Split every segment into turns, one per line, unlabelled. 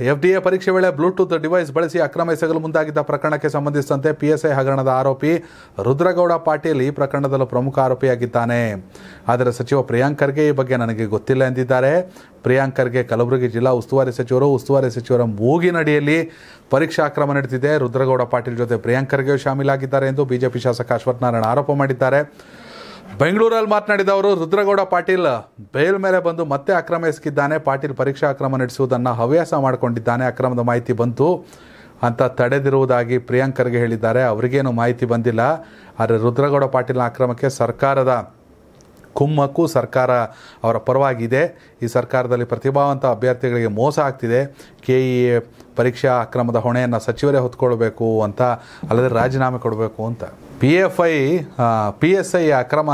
FDA ಪರೀಕ್ಷೆ ವೇಳೆ Bluetooth device ಬಳಸಿ ಅಕ್ರಮ ಎಸಗಲು ಮುಂದಾಗಿದ್ದ ಪ್ರಕರಣಕ್ಕೆ ಸಂಬಂಧಿಸಿದಂತೆ ಪಿಎಸ್ಐ ಹಗರಣದ ಆರೋಪಿ ರುದ್ರಗೌಡ ಪಾಟೀಲ್ ಈ ಪ್ರಕರಣದಲ್ಲೂ ಪ್ರಮುಖ ಆರೋಪಿಯಾಗಿದ್ದಾನೆ. ಆದರೆ ಸಚಿವ ಪ್ರಿಯಾಂಕ್ ಖರ್ಗೆ ಈ ಬಗ್ಗೆ ನನಗೆ ಗೊತ್ತಿಲ್ಲ ಎಂದಿದ್ದಾರೆ. ಪ್ರಿಯಾಂಕ್ ಖರ್ಗೆ ಕಲಬುರಗಿ ಜಿಲ್ಲಾ ಉಸ್ತುವಾರಿ ಸಚಿವರು, ಉಸ್ತುವಾರಿ ಸಚಿವರ ಮೂಗಿನಡಿಯಲ್ಲಿ ಪರೀಕ್ಷಾ ಅಕ್ರಮ ನಡೆದಿದೆ. ರುದ್ರಗೌಡ ಪಾಟೀಲ್ ಜೊತೆ ಪ್ರಿಯಾಂಕ್ ಖರ್ಗೆ ಶಾಮೀಲಾಗಿದ್ದಾರೆ ಎಂದು ಬಿಜೆಪಿ ಶಾಸಕ ಅಶ್ವತ್ಥನಾರಾಯಣ ಆರೋಪ ಮಾಡಿದ್ದಾರೆ. ಬೆಂಗಳೂರಲ್ಲಿ ಮಾತನಾಡಿದ ಅವರು, ರುದ್ರಗೌಡ ಪಾಟೀಲ್ ಬೇಲ್ ಮೇಲೆ ಬಂದು ಮತ್ತೆ ಅಕ್ರಮ ಎಸಗಿದ್ದಾನೆ, ಪಾಟೀಲ್ ಪರೀಕ್ಷಾ ಅಕ್ರಮ ನಡೆಸುವುದನ್ನು ಹವ್ಯಾಸ ಮಾಡಿಕೊಂಡಿದ್ದಾನೆ, ಅಕ್ರಮದ ಮಾಹಿತಿ ಬಂತು ಅಂತ ತಡೆದಿರುವುದಾಗಿ ಪ್ರಿಯಾಂಕರ್ಗೆ ಹೇಳಿದ್ದಾರೆ. ಅವರಿಗೇನು ಮಾಹಿತಿ ಬಂದಿಲ್ಲ. ಆದರೆ ರುದ್ರಗೌಡ ಪಾಟೀಲ್ನ ಅಕ್ರಮಕ್ಕೆ ಸರ್ಕಾರದ ಕುಮ್ಮಕ್ಕು ಸರ್ಕಾರ ಅವರ ಪರವಾಗಿದೆ. ಈ ಸರ್ಕಾರದಲ್ಲಿ ಪ್ರತಿಭಾವಂತ ಅಭ್ಯರ್ಥಿಗಳಿಗೆ ಮೋಸ ಆಗ್ತಿದೆ. ಕೆ ಇ ಎ ಪರೀಕ್ಷಾ ಅಕ್ರಮದ ಹೊಣೆಯನ್ನು ಸಚಿವರೇ ಹೊತ್ಕೊಳ್ಬೇಕು ಅಂತ, ಅಲ್ಲದೆ ರಾಜೀನಾಮೆ ಕೊಡಬೇಕು ಅಂತ. P F I P S I ಅಕ್ರಮ,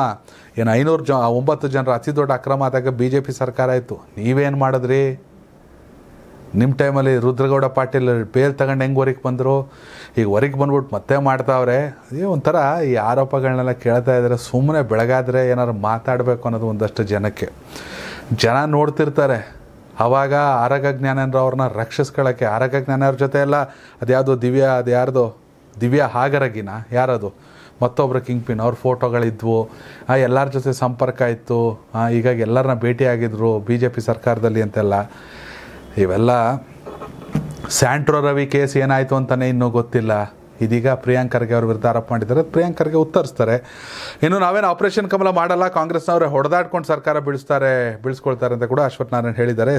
ಏನು ಐನೂರು ಜ, ಒಂಬತ್ತು ಜನರ ಅತಿ ದೊಡ್ಡ ಅಕ್ರಮ ಆದಾಗ ಬಿ ಜೆ ಪಿ ಸರ್ಕಾರ ಇತ್ತು. ನೀವೇನು ಮಾಡಿದ್ರಿ? ನಿಮ್ಮ ಟೈಮಲ್ಲಿ ರುದ್ರಗೌಡ ಪಾಟೀಲ್ ಪೇರ್ ತಗೊಂಡು ಹೆಂಗೆ ಹೊರಗೆ ಬಂದರು? ಈಗ ಹೊರಗೆ ಬಂದ್ಬಿಟ್ಟು ಮತ್ತೆ ಮಾಡ್ತಾವ್ರೆ. ಅದೇ ಒಂಥರ ಈ ಆರೋಪಗಳನ್ನೆಲ್ಲ ಕೇಳ್ತಾ ಇದ್ದಾರೆ ಸುಮ್ಮನೆ ಬೆಳಗಾದರೆ ಏನಾದ್ರು ಮಾತಾಡಬೇಕು ಅನ್ನೋದು ಒಂದಷ್ಟು ಜನಕ್ಕೆ. ಜನ ನೋಡ್ತಿರ್ತಾರೆ. ಆವಾಗ ಆರೋಗ್ಯ ಜ್ಞಾನೇಂದ್ರ ಅವ್ರನ್ನ ರಕ್ಷಿಸ್ಕೊಳ್ಳೋಕ್ಕೆ. ಆರೋಗ್ಯ ಜ್ಞಾನವ್ರ ಜೊತೆ ಎಲ್ಲ ಅದ್ಯಾವುದೋ ದಿವ್ಯ ಅದು ಯಾರ್ದು ದಿವ್ಯ ಹಾಗರಗಿನ? ಯಾರದು? ಮತ್ತೊಬ್ಬರು ಕಿಂಗ್ ಪಿನ್. ಅವ್ರ ಫೋಟೋಗಳಿದ್ವು. ಎಲ್ಲರ ಜೊತೆ ಸಂಪರ್ಕ ಇತ್ತು. ಈಗ ಎಲ್ಲರನ್ನ ಭೇಟಿಯಾಗಿದ್ರು ಬಿ ಜೆ ಪಿ ಸರ್ಕಾರದಲ್ಲಿ ಅಂತೆಲ್ಲ. ಇವೆಲ್ಲ ಸ್ಯಾಂಟ್ರೋ ರವಿ ಕೇಸ್ ಏನಾಯಿತು ಅಂತಲೇ ಇನ್ನೂ ಗೊತ್ತಿಲ್ಲ. ಇದೀಗ ಪ್ರಿಯಾಂಕ್ ಖರ್ಗೆ ಅವ್ರ ವಿರುದ್ಧ ಆರೋಪ ಮಾಡಿದ್ದಾರೆ. ಪ್ರಿಯಾಂಕ್ ಖರ್ಗೆ ಉತ್ತರಿಸ್ತಾರೆ. ಇನ್ನು ನಾವೇನು ಆಪರೇಷನ್ ಕಮಲ ಮಾಡಲ್ಲ, ಕಾಂಗ್ರೆಸ್ನವರೇ ಹೊಡೆದಾಡ್ಕೊಂಡು ಸರ್ಕಾರ ಬೀಳಿಸ್ತಾರೆ, ಬೀಳಿಸ್ಕೊಳ್ತಾರೆ ಅಂತ ಕೂಡ ಅಶ್ವತ್ಥನಾರಾಯಣ ಹೇಳಿದ್ದಾರೆ.